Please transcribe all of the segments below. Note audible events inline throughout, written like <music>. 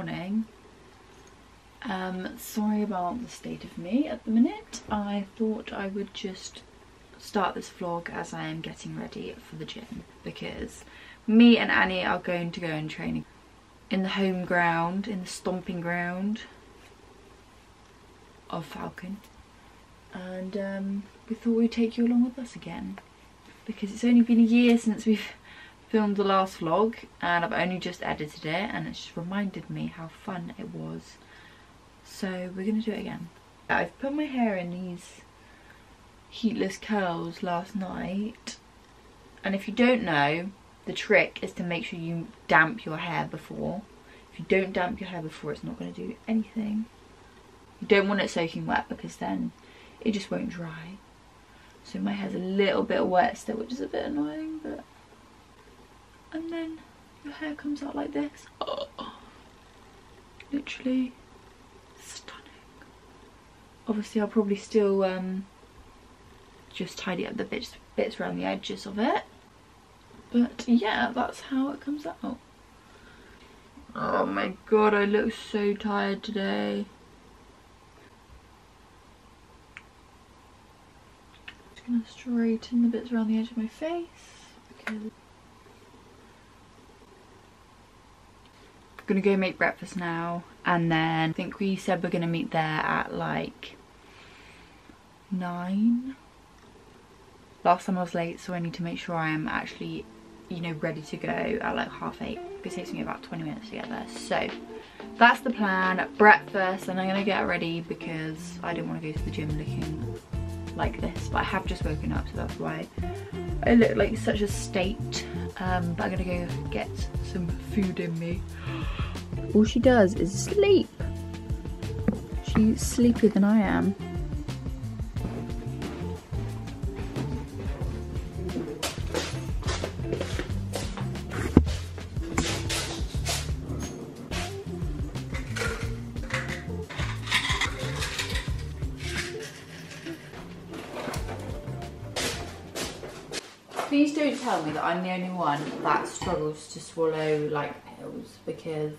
morning. Um, sorry about the state of me at the minute. I thought I would just start this vlog as I am getting ready for the gym because me and Annie are going to go and train in the home ground, in the stomping ground of Falcon. And um, we thought we'd take you along with us again because it's only been a year since we've filmed the last vlog and I've only just edited it and it's just reminded me how fun it was. So we're going to do it again. I've put my hair in these heatless curls last night and if you don't know the trick is to make sure you damp your hair before. If you don't damp your hair before it's not going to do anything. You don't want it soaking wet because then it just won't dry. So my hair's a little bit wet still which is a bit annoying but and then your hair comes out like this. Oh, <gasps> literally stunning. Obviously I'll probably still um, just tidy up the bits, bits around the edges of it. But yeah, that's how it comes out. Oh my god, I look so tired today. Just gonna straighten the bits around the edge of my face because gonna go make breakfast now and then I think we said we're gonna meet there at like nine. Last time I was late so I need to make sure I am actually you know ready to go at like half eight. It takes me about 20 minutes to get there. So that's the plan. Breakfast and I'm gonna get ready because I didn't want to go to the gym looking like this but I have just woken up so that's why I look like such a state um, but I'm gonna go get some food in me all she does is sleep. She's sleepier than I am. Please don't tell me that I'm the only one that struggles to swallow like pills because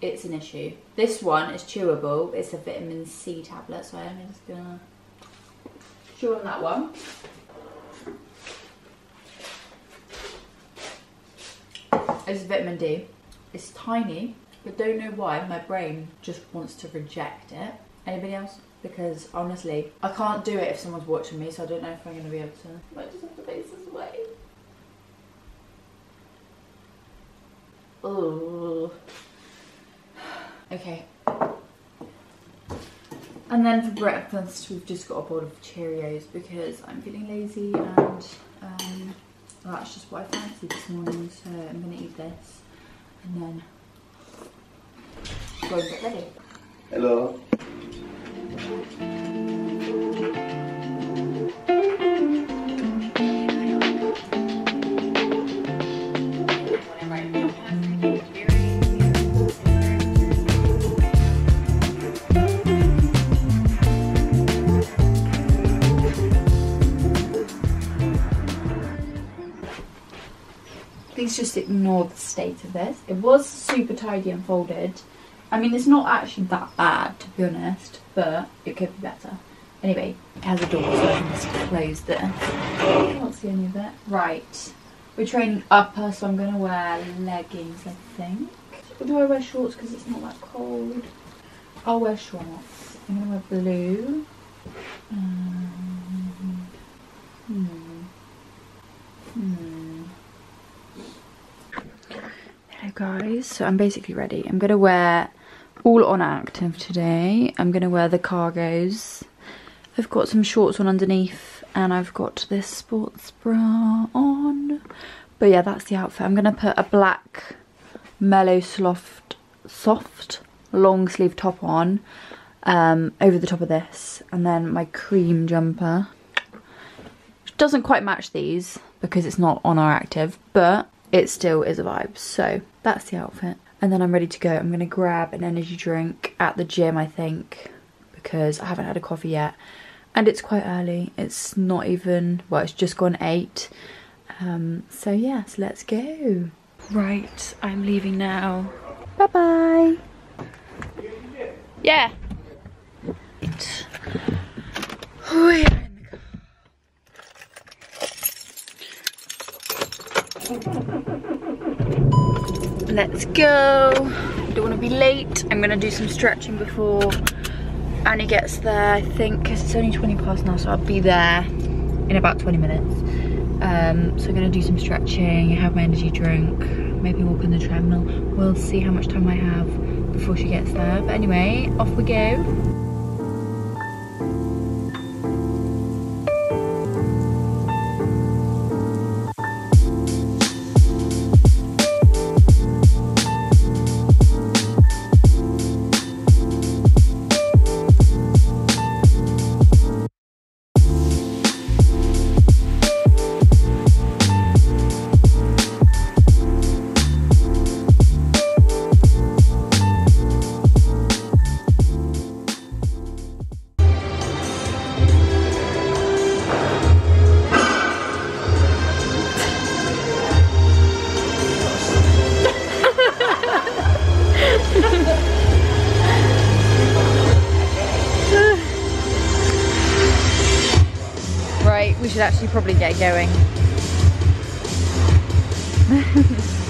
it's an issue. This one is chewable. It's a vitamin C tablet, so I'm just gonna chew on that one. It's vitamin D. It's tiny, but don't know why my brain just wants to reject it. Anybody else? Because honestly, I can't do it if someone's watching me, so I don't know if I'm gonna be able to. I might just have to face this way. Oh. Okay. And then for breakfast, we've just got a bowl of Cheerios because I'm feeling lazy and um, that's just what I fancied this morning. So I'm going to eat this and then go and get ready. Hello. Just ignore the state of this. It was super tidy and folded. I mean, it's not actually that bad, to be honest, but it could be better. Anyway, it has a door, so I can just close it. I can't see any of it. Right. We're training upper, so I'm going to wear leggings, I think. Do I wear shorts because it's not that cold? I'll wear shorts. I'm going to wear blue. Um, hmm. Hmm. Hello guys, so I'm basically ready. I'm going to wear all Oner Active today. I'm going to wear the cargos. I've got some shorts on underneath and I've got this sports bra on. But yeah, that's the outfit. I'm going to put a black mellow soft, soft long sleeve top on um, over the top of this. And then my cream jumper. Doesn't quite match these because it's not Oner Active. But it still is a vibe. So that's the outfit. And then I'm ready to go. I'm going to grab an energy drink at the gym, I think, because I haven't had a coffee yet. And it's quite early. It's not even, well, it's just gone 8. Um, so yes, let's go. Right, I'm leaving now. Bye bye. Yeah. <sighs> Oh, yeah. Let's go. Don't want to be late. I'm to do some stretching before Annie gets there, I think, because it's only 20 past now, so I'll be there in about 20 minutes. Um, so I'm to do some stretching, have my energy drink, maybe walk on the treadmill. We'll see how much time I have before she gets there. But anyway, off we go. Should actually probably get going. <laughs>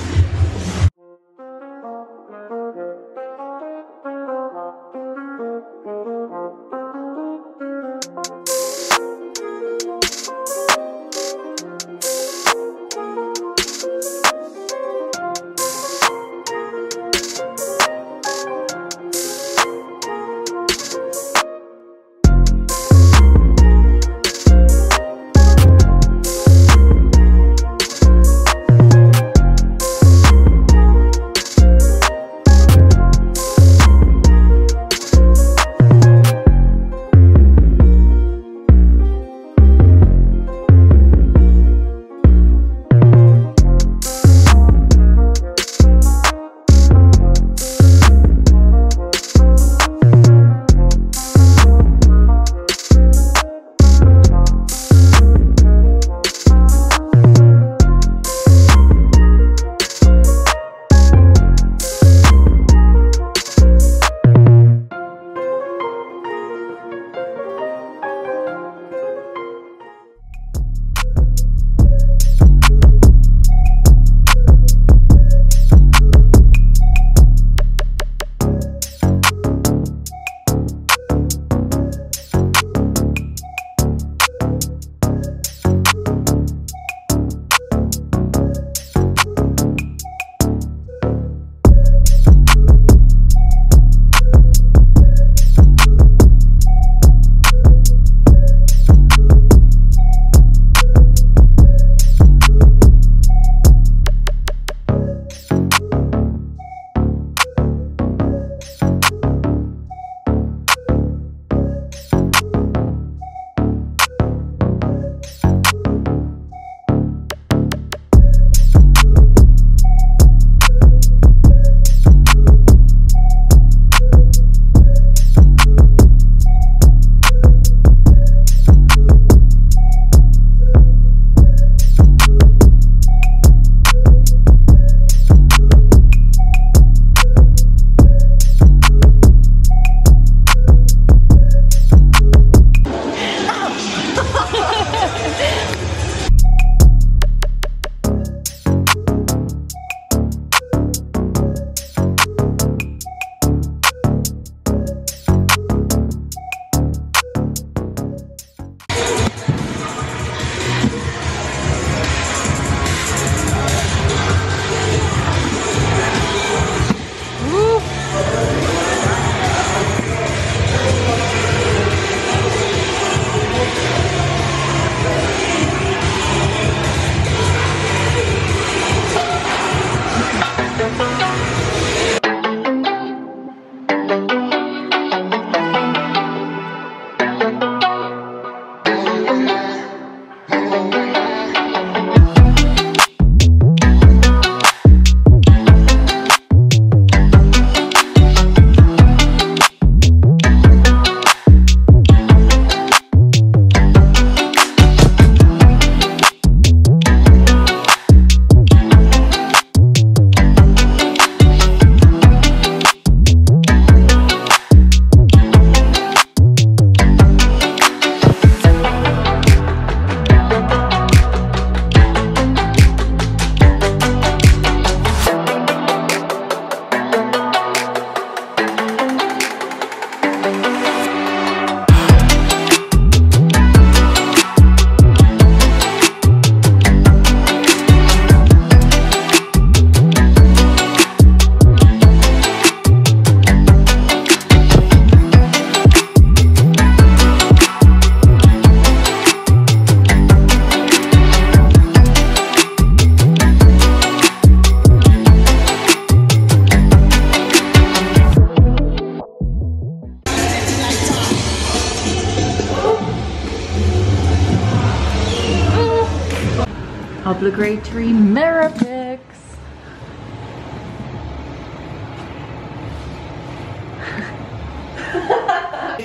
obligatory mirror pics.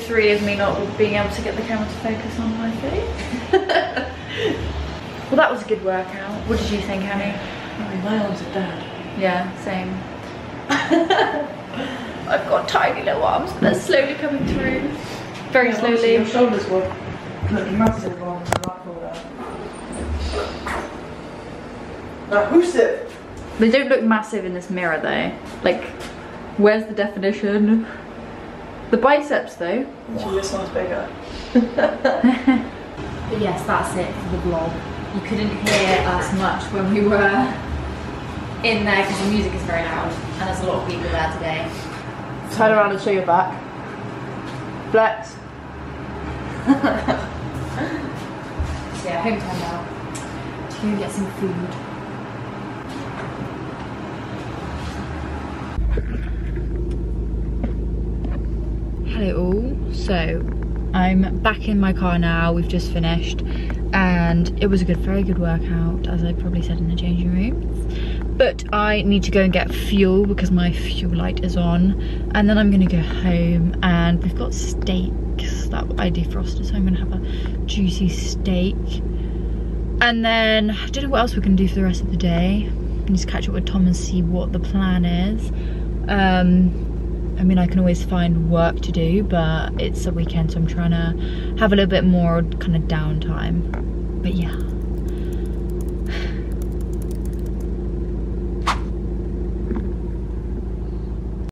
Three of me not being able to get the camera to focus on my face. <laughs> well, that was a good workout. What did you think, Annie? my arms are dead. Yeah, same. <laughs> I've got tiny little arms, but they're slowly coming through. Very slowly. Your shoulders were looking massive on the rifle there. Now, who's it? They don't look massive in this mirror though. Like, where's the definition? The biceps though. Actually, this one's bigger. But yes, that's it for the vlog. You couldn't hear us much when we were in there because the music is very loud and there's a lot of people there today. Turn around and show your back. Flex. <laughs> So yeah, home time now. To go get some food. Hello all. So I'm back in my car now. We've just finished and it was a good, very good workout as I probably said in the changing room. But I need to go and get fuel because my fuel light is on and then I'm gonna go home and we've got steaks that I defrosted so I'm gonna have a juicy steak. And then I don't know what else we're gonna do for the rest of the day. Just catch up with Tom and see what the plan is. Um, I mean, I can always find work to do, but it's a weekend, so I'm trying to have a little bit more kind of downtime. But yeah.